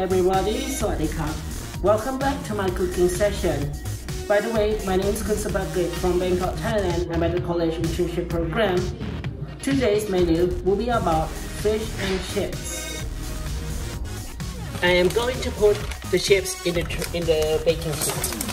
Everybody, Sawadee Welcome back to my cooking session. By the way, my name is Khun Supakrit from Bangkok, Thailand. I'm at the college internship program. Today's menu will be about fish and chips. I am going to put the chips in the, in the baking sheet.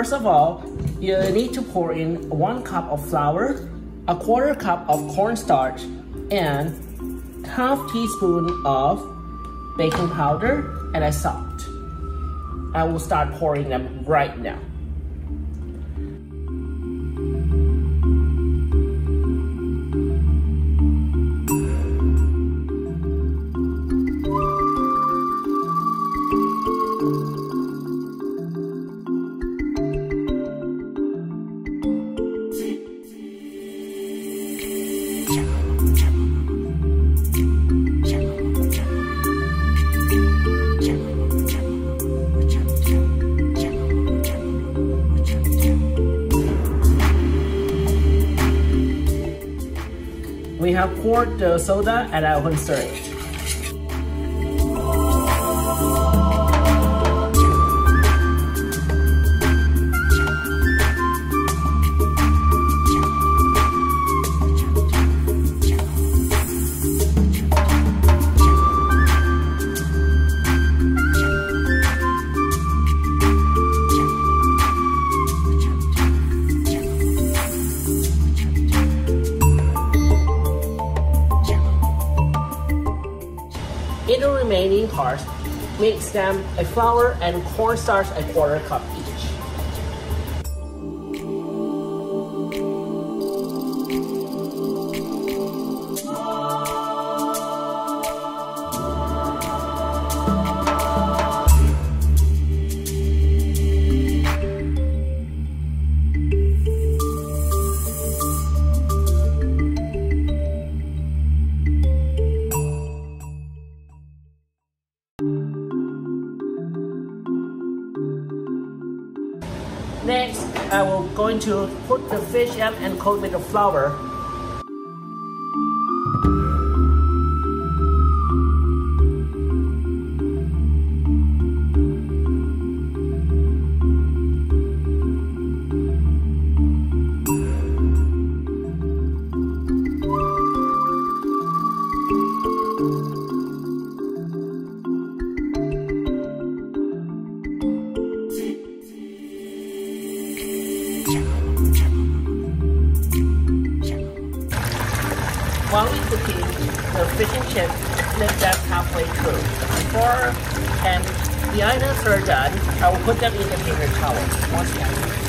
First of all, you need to pour in one cup of flour, a quarter cup of cornstarch, and half teaspoon of baking powder and a salt. I will start pouring them right now. We have poured the soda and I will stir it. In the remaining parts, mix them a flour and cornstarch a quarter cup Next, I will going to put the fish up and coat with the flour. While we're cooking the fish and chips, flip them halfway through. Before and the items are done, I will put them in the paper towel. One second.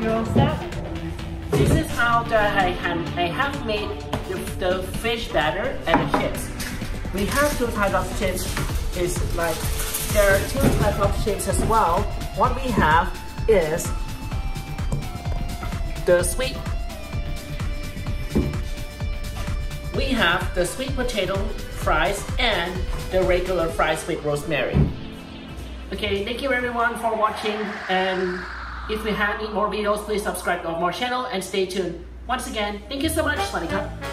You're all set? This is how the, I, have, I have made the, the fish batter and the chips. We have two types of chips. Is like there are two types of chips as well. What we have is the sweet. We have the sweet potato fries and the regular fries with rosemary. Okay, thank you everyone for watching and if you have any more videos, please subscribe to our channel and stay tuned. Once again, thank you so much. Sawadee